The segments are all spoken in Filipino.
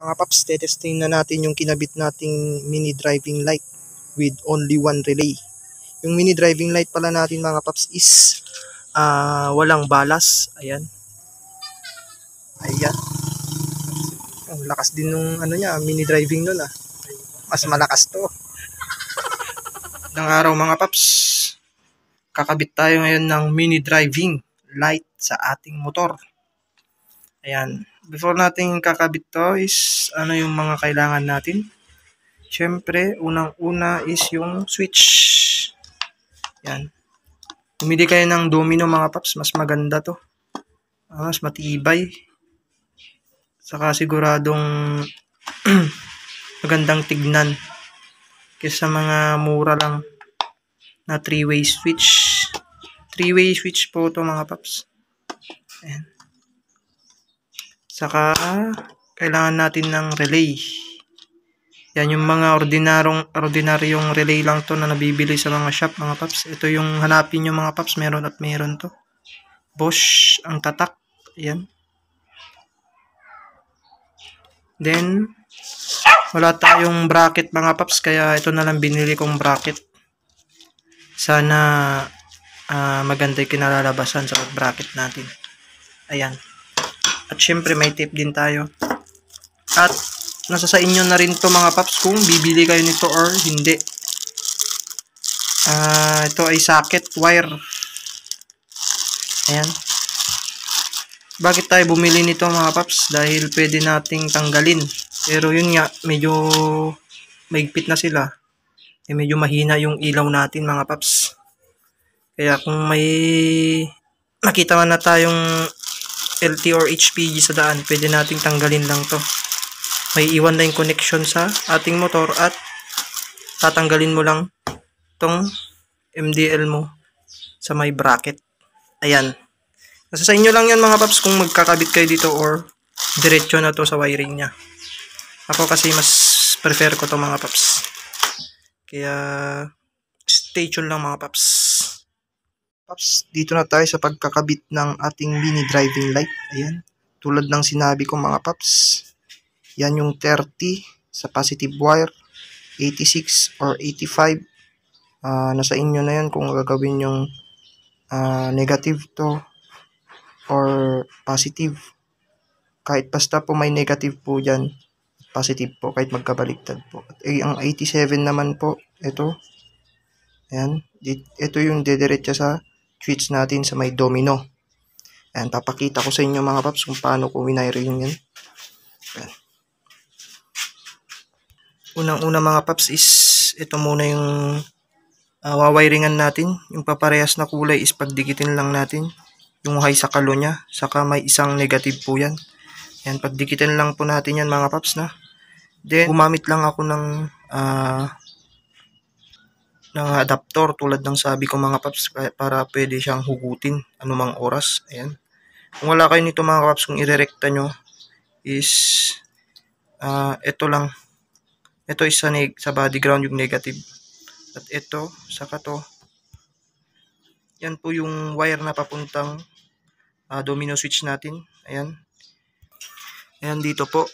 Mga paps, tetesting na natin yung kinabit nating mini driving light with only one relay. Yung mini driving light pala natin mga paps is uh, walang balas. Ayan. Ayan. Ang lakas din nung ano niya, mini driving nun ah. Mas malakas to. Ng araw mga paps, kakabit tayo ngayon ng mini driving light sa ating motor. Ayan. Before natin kakabit to is ano yung mga kailangan natin. Siyempre, unang-una is yung switch. Yan. Pumili kayo ng domino mga paps. Mas maganda to. Ah, mas matibay. Saka siguradong magandang tignan. Kesa mga mura lang na 3-way switch. 3-way switch po to mga paps. Ayan. Saka, kailangan natin ng relay. Yan yung mga ordinarong, ordinaryong relay lang to na nabibili sa mga shop mga paps. Ito yung hanapin yung mga paps. Meron at meron to. Bosch ang tatak. Yan. Then, wala tayong bracket mga paps. Kaya ito na lang binili kong bracket. Sana uh, maganda yung kinalalabasan sa bracket natin. Ayan. At syempre may tip din tayo. At nasa sa inyo na rin to mga paps kung bibili kayo nito or hindi. Uh, ito ay socket wire. Ayan. Bakit tayo bumili nito mga paps? Dahil pwede nating tanggalin. Pero yun nga, medyo maigpit na sila. Eh, medyo mahina yung ilaw natin mga paps. Kaya kung may makita na tayong LT or HPG sa daan, pwede nating tanggalin lang to. May iwan na yung connection sa ating motor at tatanggalin mo lang tong MDL mo sa may bracket. Ayan. Nasa sa inyo lang yan mga paps kung magkakabit kayo dito or diretso na to sa wiring niya. Ako kasi mas prefer ko to mga paps. Kaya stay tuned lang mga paps. Paps, dito na tayo sa pagkakabit ng ating mini driving light. Ayan. Tulad ng sinabi ko mga paps. Yan yung 30 sa positive wire. 86 or 85. Uh, nasa inyo na yan kung gagawin yung uh, negative to or positive. Kahit basta po may negative po dyan. Positive po kahit magkabaliktad po. At eh, ang 87 naman po, ito. Ayan. Ito yung dediretsa sa switch natin sa may domino. Ayan, papakita ko sa inyo mga paps kung paano ko yan. Ayan. Unang-una mga paps is ito muna yung uh, wawiringan natin. Yung paparehas na kulay is pagdikitin lang natin yung high sa kalo niya. Saka may isang negative po yan. Ayan, pagdikitin lang po natin yan mga paps na. Then, gumamit lang ako ng uh, ng adapter tulad ng sabi ko mga paps para pwede siyang hugutin anumang oras. Ayan. Kung wala kayo nito mga paps, kung irerekta nyo is uh, ito lang. Ito is sa, sa body ground yung negative. At ito, saka to. Yan po yung wire na papuntang uh, domino switch natin. Ayan. Ayan dito po.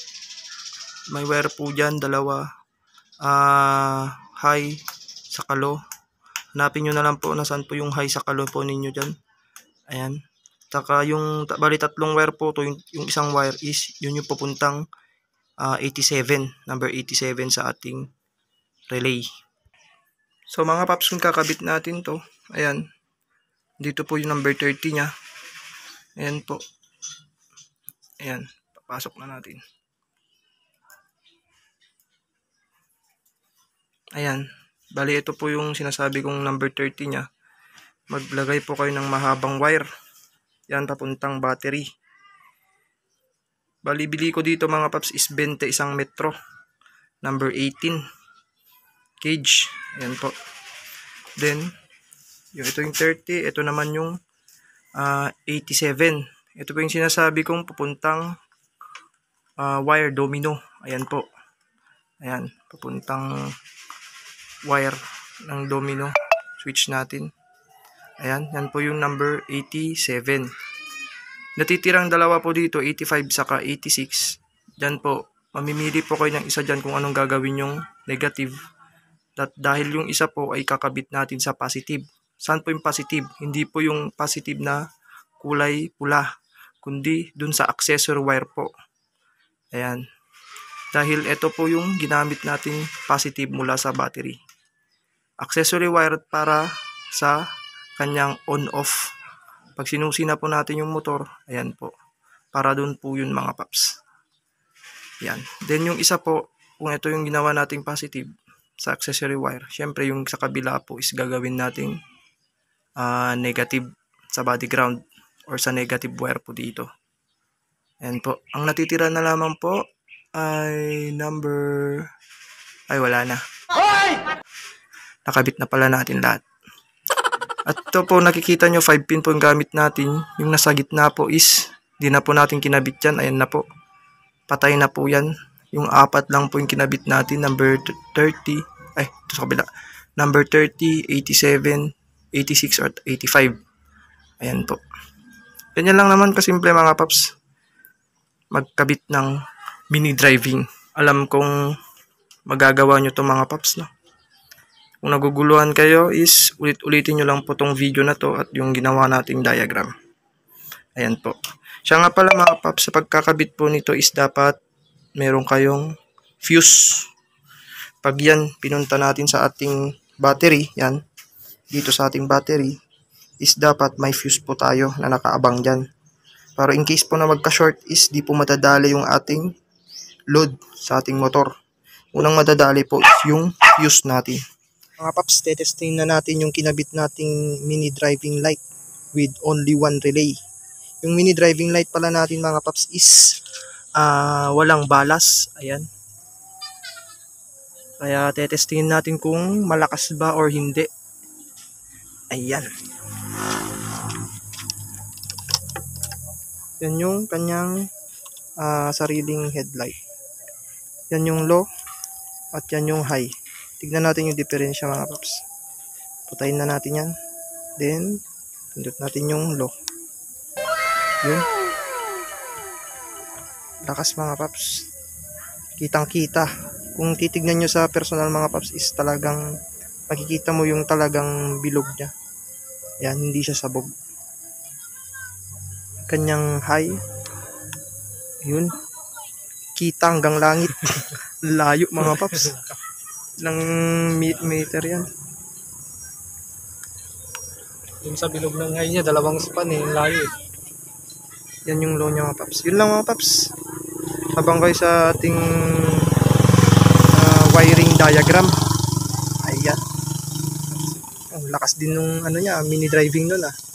May wire po dyan, dalawa. Uh, high sa kalo. Hanapin nyo na lang po nasaan po yung high sa kalo po ninyo dyan. Ayan. Taka yung, bali tatlong wire po to, yung, yung isang wire is, yun yung pupuntang uh, ah, 87, number 87 sa ating relay. So mga paps, kung kakabit natin to, ayan, dito po yung number 30 niya. Ayan po. Ayan, papasok na natin. Ayan. Bali, ito po yung sinasabi kong number 30 niya. Maglagay po kayo ng mahabang wire. Yan, papuntang battery. Bali, bili ko dito mga paps is 20 isang metro. Number 18. Cage. Ayan po. Then, yung ito yung 30. Ito naman yung uh, ah, 87. Ito po yung sinasabi kong papuntang uh, wire domino. Ayan po. Ayan, papuntang wire ng domino switch natin. Ayan, yan po yung number 87. Natitirang dalawa po dito, 85 saka 86. Diyan po, mamimili po kayo ng isa dyan kung anong gagawin yung negative. That dahil yung isa po ay kakabit natin sa positive. Saan po yung positive? Hindi po yung positive na kulay pula, kundi dun sa accessory wire po. Ayan. Dahil ito po yung ginamit nating positive mula sa battery. Accessory wire para sa kanyang on-off. Pag sinusi na po natin yung motor, ayan po. Para dun po yun mga paps. Yan. Then yung isa po, kung ito yung ginawa nating positive sa accessory wire, syempre yung sa kabila po is gagawin nating ah, negative sa body ground or sa negative wire po dito. Ayan po. Ang natitira na lamang po ay number... Ay, wala na. Nakabit na pala natin lahat. At ito po, nakikita nyo, 5 pin po yung gamit natin. Yung nasa gitna po is, di na po natin kinabit yan. Ayan na po. Patay na po yan. Yung apat lang po yung kinabit natin. Number 30. Ay, ito sa kabila. Number 30, 87, 86, or 85. Ayan po. Ganyan lang naman kasimple mga paps. Magkabit ng mini driving. Alam kong magagawa nyo to mga paps, no? Kung naguguluhan kayo is ulit-ulitin nyo lang po tong video na to at yung ginawa nating diagram. Ayan po. Siya nga pala mga paps, sa pagkakabit po nito is dapat meron kayong fuse. Pag yan, pinunta natin sa ating battery, yan, dito sa ating battery, is dapat may fuse po tayo na nakaabang dyan. Para in case po na magka-short is di po madadali yung ating load sa ating motor. Unang madadali po is yung fuse natin. Mga paps, tetesting na natin yung kinabit nating mini driving light with only one relay. Yung mini driving light pala natin mga paps is ah, walang balas. Ayan. Kaya tetestingin natin kung malakas ba or hindi. Ayan. Yan yung kanyang ah, sariling headlight. Yan yung low at yan yung high. Tignan natin yung diferensya mga paps. Putayin na natin yan. Then, pindot natin yung low. Yun. Lakas mga paps. Kitang kita. Kung titignan nyo sa personal mga paps is talagang makikita mo yung talagang bilog niya. Yan, hindi siya sabog. Kanyang high. Yun. Kita hanggang langit. Layo mga paps. Ilang me- meter yan. Yung sa bilog ng high niya, dalawang span eh, layo eh. Yan yung low niya mga paps. Yun lang mga paps. Habang kayo sa ating ah, wiring diagram. Ayan. Ang lakas din nung ano niya, mini driving nun ah.